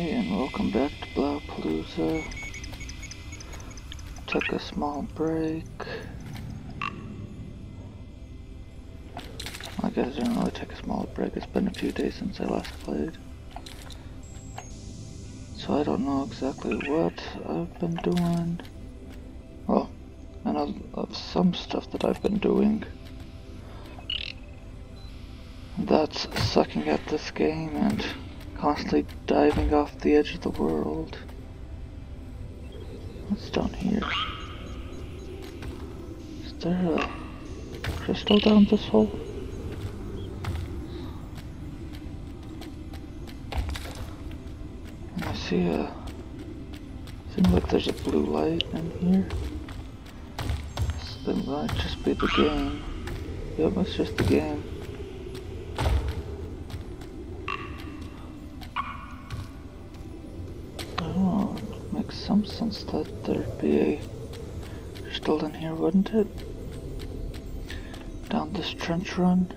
Hey, and welcome back to Blaupalooza. Took a small break. I guess I didn't really take a small break. It's been a few days since I last played. So I don't know exactly what I've been doing. Well, I know of some stuff that I've been doing. That's sucking at this game and constantly diving off the edge of the world. What's down here? Is there a crystal down this hole? I see a... Seems like there's a blue light in here. This might just be the game. Yep, it's just the game. Some sense that there'd be a crystal in here, wouldn't it? Down this trench run.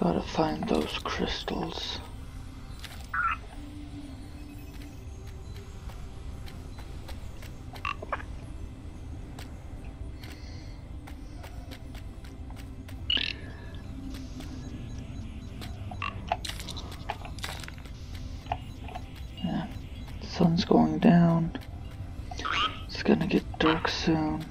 Gotta find those crystals. Yeah, sun's going down. It's gonna get dark soon.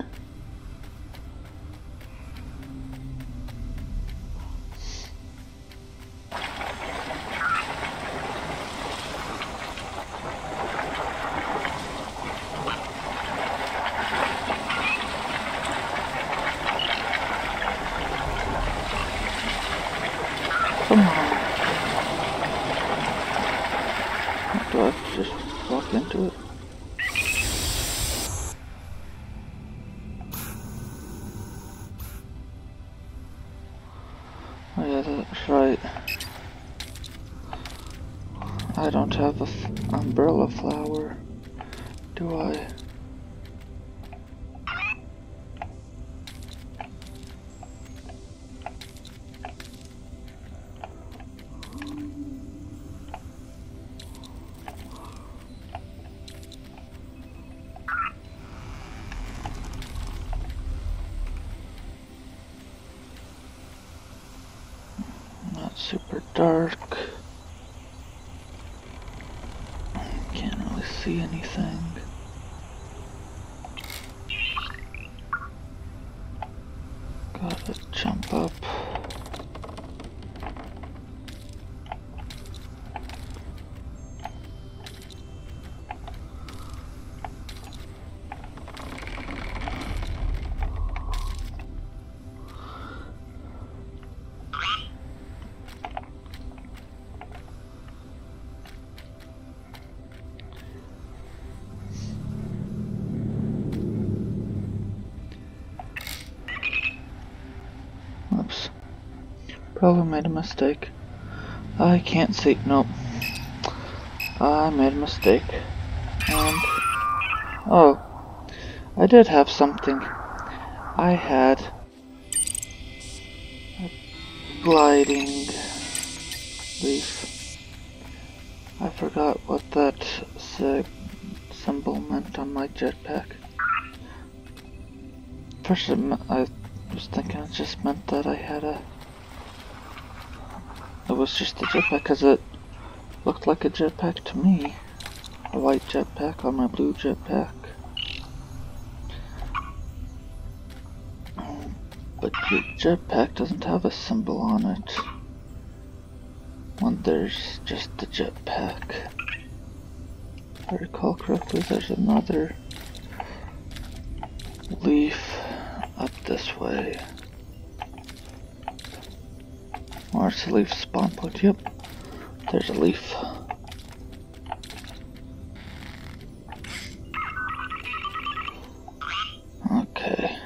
Come on. Do I just walk into it? Oh yeah, that's right. I don't have a umbrella flower, do I? Super dark. Can't really see anything. Gotta jump up. Probably made a mistake. I can't see. Nope. I made a mistake. And. Oh. I did have something. I had. A gliding leaf. I forgot what that symbol meant on my jetpack. First, I was thinking it just meant that I had a it was just a jetpack because it looked like a jetpack to me. A white jetpack on my blue jetpack. But your jetpack doesn't have a symbol on it. When there's just the jetpack. If I recall correctly, there's another leaf up this way. March leaf spawn point, yep. There's a leaf. Okay.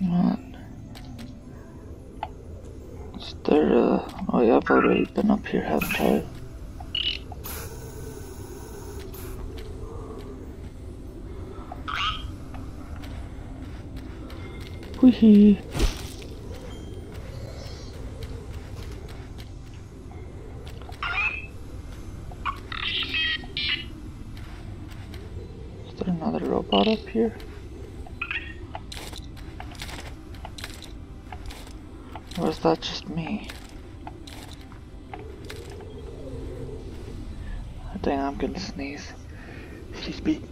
What? Is there a... Oh yeah, I've already been up here, haven't I? Is there another robot up here? Or is that just me? Oh, I think I'm gonna sneeze. Excuse me.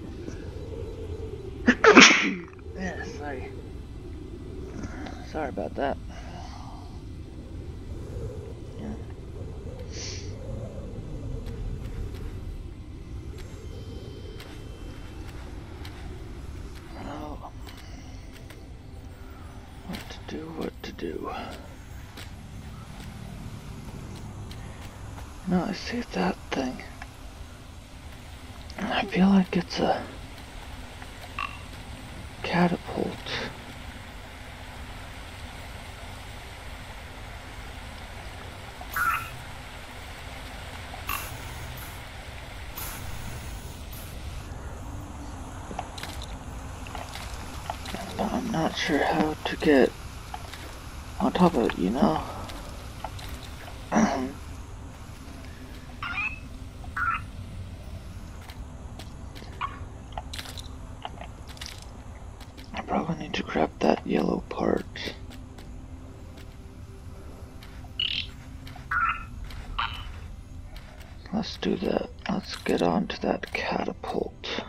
yeah, sorry. Sorry about that. What to do, what to do. No, I see that thing. I feel like it's a catapult. But I'm not sure how to get on top of it, you know? I probably need to grab that yellow part. Let's do that. Let's get onto that catapult.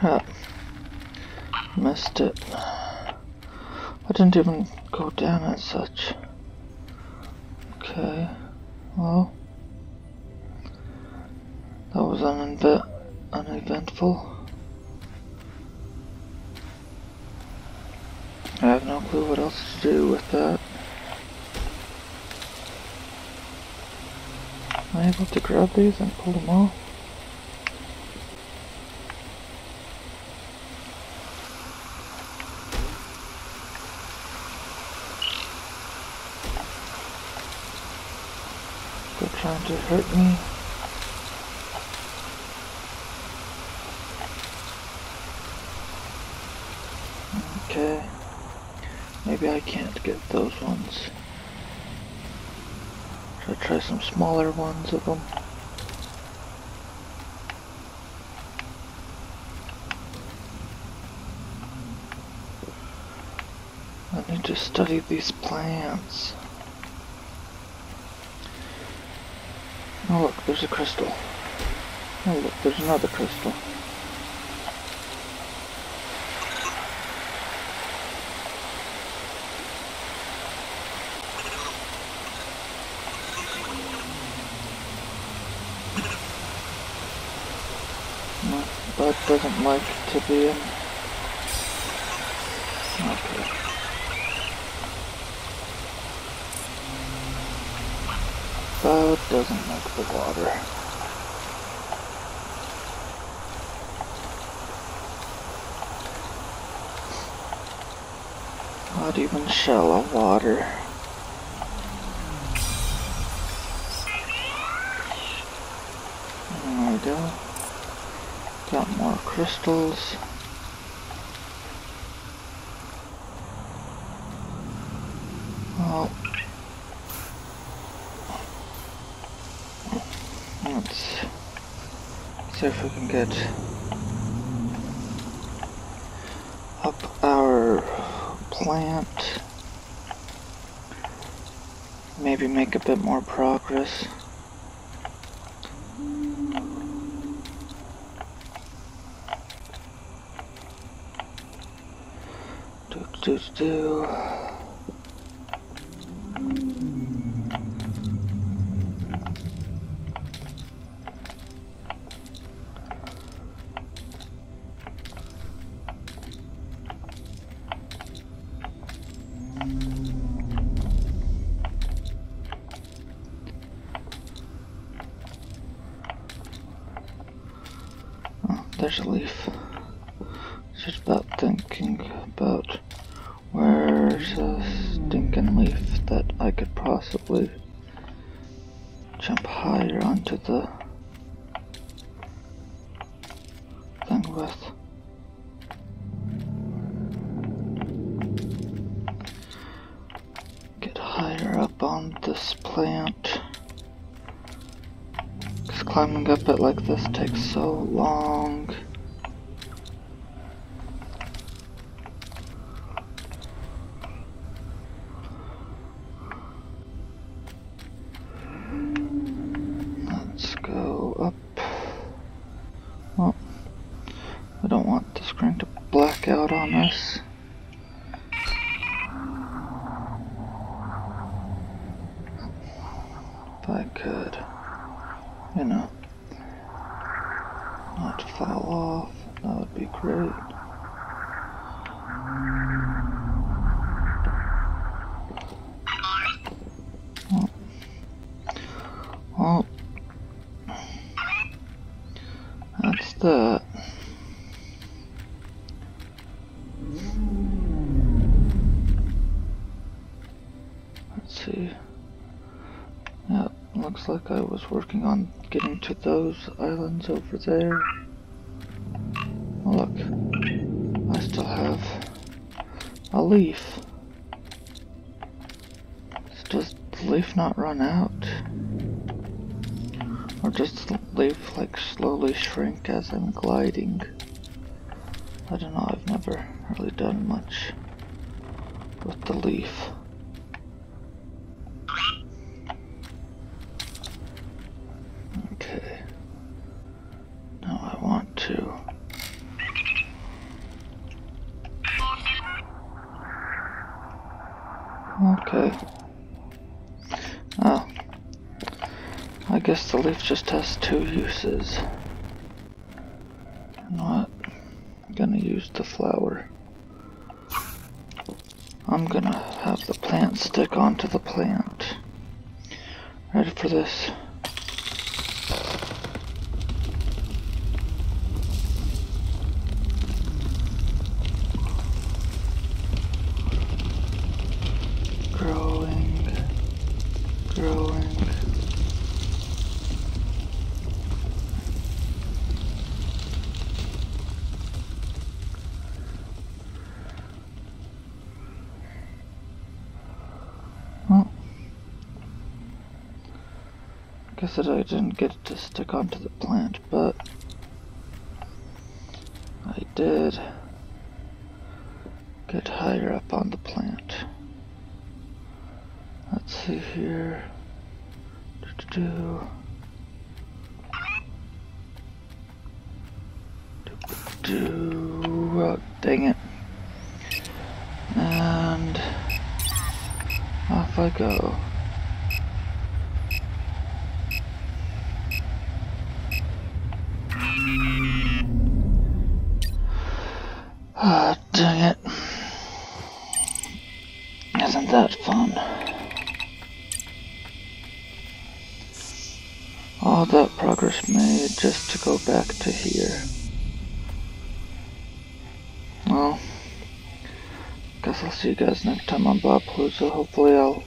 Crap. Missed it. I didn't even go down as such. Okay. Well. That was unevent uneventful. I have no clue what else to do with that. Am I able to grab these and pull them off? They're trying to hurt me. Okay. Maybe I can't get those ones. Should I try some smaller ones of them? I need to study these plants. Oh look, there's a crystal. Oh look, there's another crystal. No, Bud doesn't like to be in. Okay. Bud doesn't like the water. Not even shallow water. There we go. Got more crystals. Well, see if we can get up our plant. Maybe make a bit more progress. Do, do, do. There's a leaf. Just about thinking about where's a stinking leaf that I could possibly jump higher onto the thing with. Get higher up on this plant. Because climbing up it like this takes so long. Let's go up. Well, I don't want the screen to black out on us. If I could, you know, not fall off, that would be great. Well, that's that. Let's see. Looks like I was working on getting to those islands over there. Oh, look, I still have a leaf. Does the leaf not run out? Or does the leaf like slowly shrink as I'm gliding? I don't know, I've never really done much with the leaf. Okay. Now I want to. Okay. Oh. I guess the leaf just has two uses. I'm gonna use the flower. I'm gonna have the plant stick onto the plant. Ready for this? Guess that I didn't get to stick onto the plant, but I did get higher up on the plant. Let's see here. Do-do-do. Do oh, dang it. And off I go. Ah, dang it. Isn't that fun? All that progress made just to go back to here. Well, guess I'll see you guys next time on Blaupalooza. Hopefully I'll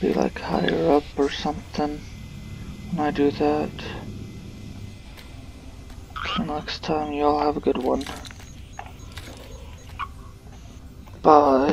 be like higher up or something when I do that. Till next time, you all have a good one. Bye.